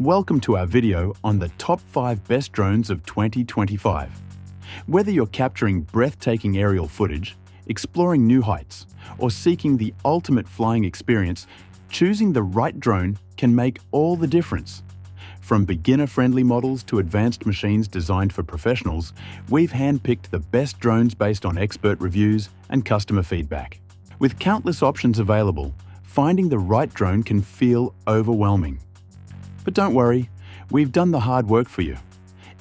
Welcome to our video on the top 5 best drones of 2025. Whether you're capturing breathtaking aerial footage, exploring new heights, or seeking the ultimate flying experience, choosing the right drone can make all the difference. From beginner-friendly models to advanced machines designed for professionals, we've handpicked the best drones based on expert reviews and customer feedback. With countless options available, finding the right drone can feel overwhelming. But don't worry, we've done the hard work for you.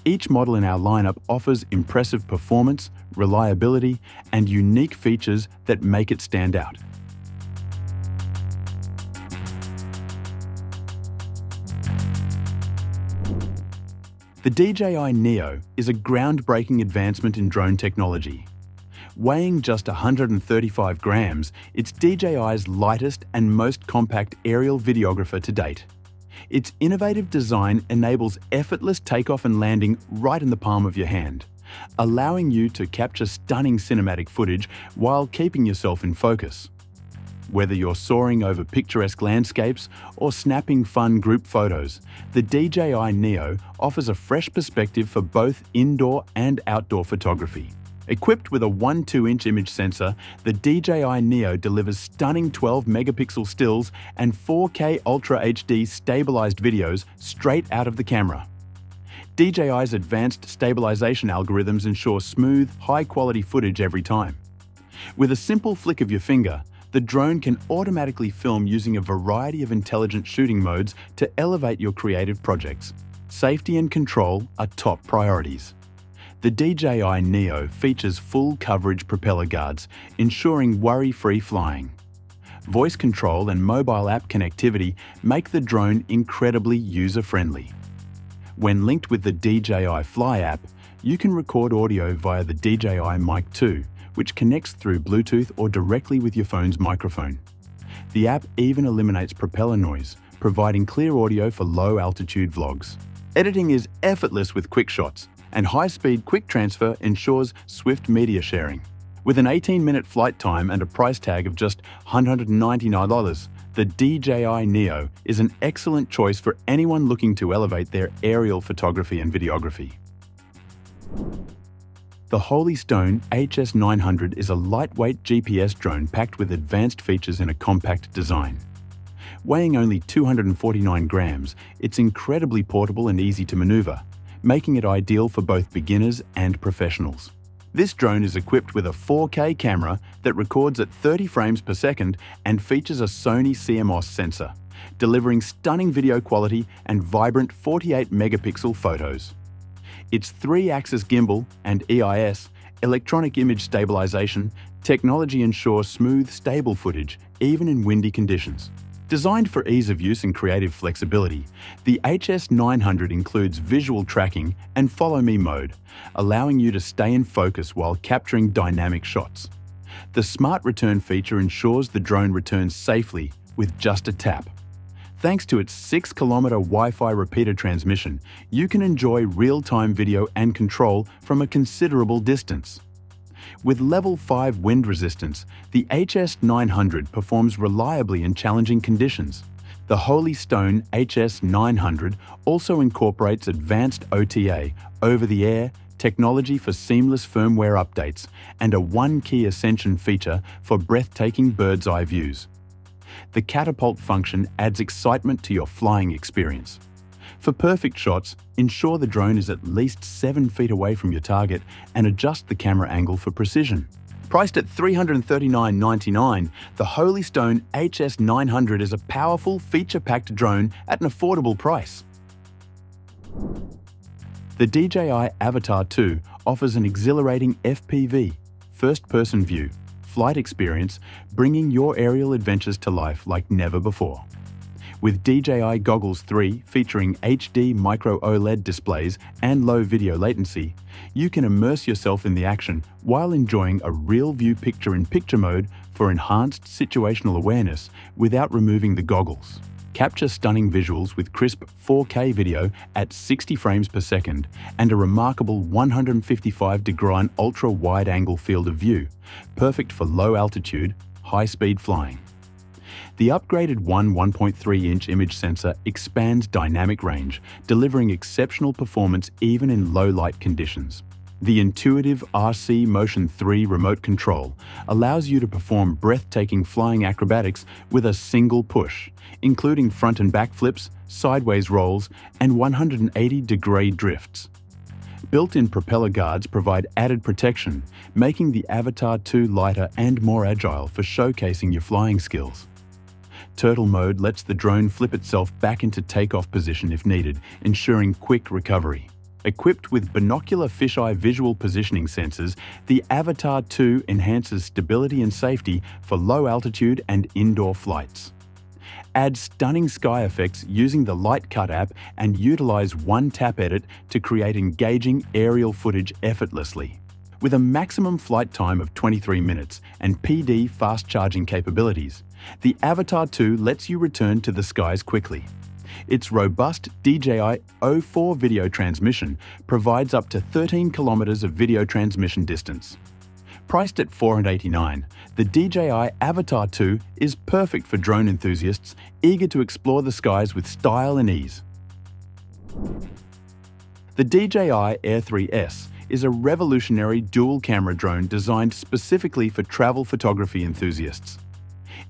Each model in our lineup offers impressive performance, reliability, and unique features that make it stand out. The DJI Neo is a groundbreaking advancement in drone technology. Weighing just 135 grams, it's DJI's lightest and most compact aerial videographer to date. Its innovative design enables effortless takeoff and landing right in the palm of your hand, allowing you to capture stunning cinematic footage while keeping yourself in focus. Whether you're soaring over picturesque landscapes or snapping fun group photos, the DJI Neo offers a fresh perspective for both indoor and outdoor photography. Equipped with a 1-2-inch image sensor, the DJI Neo delivers stunning 12-megapixel stills and 4K Ultra HD stabilized videos straight out of the camera. DJI's advanced stabilization algorithms ensure smooth, high-quality footage every time. With a simple flick of your finger, the drone can automatically film using a variety of intelligent shooting modes to elevate your creative projects. Safety and control are top priorities. The DJI Neo features full coverage propeller guards, ensuring worry-free flying. Voice control and mobile app connectivity make the drone incredibly user-friendly. When linked with the DJI Fly app, you can record audio via the DJI Mic 2, which connects through Bluetooth or directly with your phone's microphone. The app even eliminates propeller noise, providing clear audio for low-altitude vlogs. Editing is effortless with QuickShots, and high-speed quick transfer ensures swift media sharing. With an 18-minute flight time and a price tag of just $199, the DJI Neo is an excellent choice for anyone looking to elevate their aerial photography and videography. The Holy Stone HS900 is a lightweight GPS drone packed with advanced features in a compact design. Weighing only 249 grams, it's incredibly portable and easy to maneuver, making it ideal for both beginners and professionals. This drone is equipped with a 4K camera that records at 30 frames per second and features a Sony CMOS sensor, delivering stunning video quality and vibrant 48 megapixel photos. Its three-axis gimbal and EIS, electronic image stabilization, technology ensures smooth, stable footage, even in windy conditions. Designed for ease of use and creative flexibility, the HS900 includes visual tracking and follow me mode, allowing you to stay in focus while capturing dynamic shots. The Smart Return feature ensures the drone returns safely with just a tap. Thanks to its 6-kilometer Wi-Fi repeater transmission, you can enjoy real-time video and control from a considerable distance. With level 5 wind resistance, the HS900 performs reliably in challenging conditions. The Holy Stone HS900 also incorporates advanced OTA, over-the-air, technology for seamless firmware updates, and a One Key Ascension feature for breathtaking bird's-eye views the catapult function adds excitement to your flying experience. For perfect shots, ensure the drone is at least 7 feet away from your target and adjust the camera angle for precision. Priced at $339.99, the Holy Stone HS900 is a powerful, feature-packed drone at an affordable price. The DJI Avata 2 offers an exhilarating FPV, first-person view, flight experience, bringing your aerial adventures to life like never before. With DJI Goggles 3 featuring HD micro OLED displays and low video latency, you can immerse yourself in the action while enjoying a real view picture-in-picture mode for enhanced situational awareness without removing the goggles. Capture stunning visuals with crisp 4K video at 60 frames per second and a remarkable 155 degree ultra wide angle field of view, perfect for low altitude, high speed flying. The upgraded one 1.3-inch image sensor expands dynamic range, delivering exceptional performance even in low-light conditions. The intuitive RC Motion 3 remote control allows you to perform breathtaking flying acrobatics with a single push, including front and back flips, sideways rolls, and 180-degree drifts. Built-in propeller guards provide added protection, making the Avata 2 lighter and more agile for showcasing your flying skills. Turtle mode lets the drone flip itself back into takeoff position if needed, ensuring quick recovery. Equipped with binocular fisheye visual positioning sensors, the Avata 2 enhances stability and safety for low altitude and indoor flights. Add stunning sky effects using the Light Cut app and utilize one tap edit to create engaging aerial footage effortlessly. With a maximum flight time of 23 minutes and PD fast charging capabilities, the Avata 2 lets you return to the skies quickly. Its robust DJI O4 video transmission provides up to 13 kilometers of video transmission distance. Priced at 489, the DJI Avata 2 is perfect for drone enthusiasts eager to explore the skies with style and ease. The DJI Air 3S is a revolutionary dual-camera drone designed specifically for travel photography enthusiasts.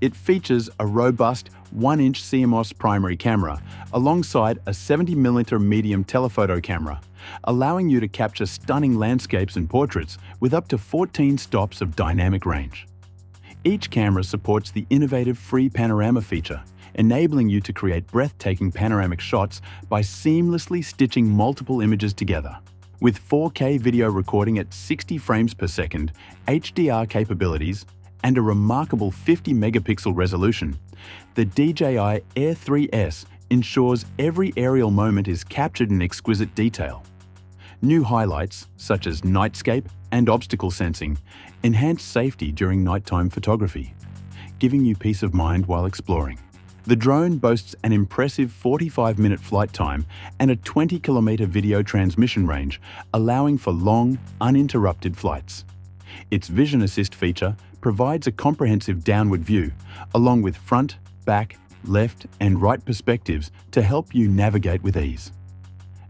It features a robust 1-inch CMOS primary camera alongside a 70mm medium telephoto camera, allowing you to capture stunning landscapes and portraits with up to 14 stops of dynamic range. Each camera supports the innovative free panorama feature, enabling you to create breathtaking panoramic shots by seamlessly stitching multiple images together. With 4K video recording at 60 frames per second, HDR capabilities, and a remarkable 50 megapixel resolution, the DJI Air 3S ensures every aerial moment is captured in exquisite detail. New highlights, such as nightscape and obstacle sensing, enhance safety during nighttime photography, giving you peace of mind while exploring. The drone boasts an impressive 45-minute flight time and a 20-kilometer video transmission range, allowing for long, uninterrupted flights. Its Vision Assist feature provides a comprehensive downward view, along with front, back, left and right perspectives to help you navigate with ease.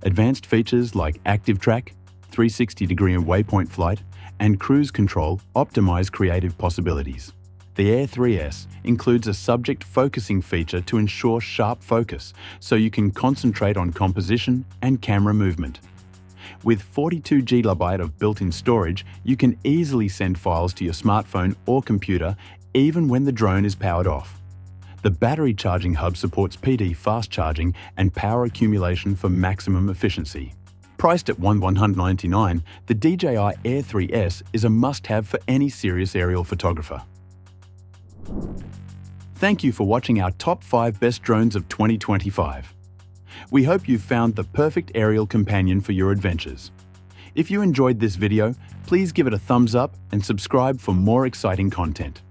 Advanced features like Active Track, 360-degree and waypoint flight, and cruise control optimize creative possibilities. The Air 3S includes a subject focusing feature to ensure sharp focus, so you can concentrate on composition and camera movement. With 42 GB of built-in storage, you can easily send files to your smartphone or computer even when the drone is powered off. The battery charging hub supports PD fast charging and power accumulation for maximum efficiency. Priced at 1,199, the DJI Air 3S is a must-have for any serious aerial photographer. Thank you for watching our top 5 best drones of 2025. We hope you've found the perfect aerial companion for your adventures. If you enjoyed this video, please give it a thumbs up and subscribe for more exciting content.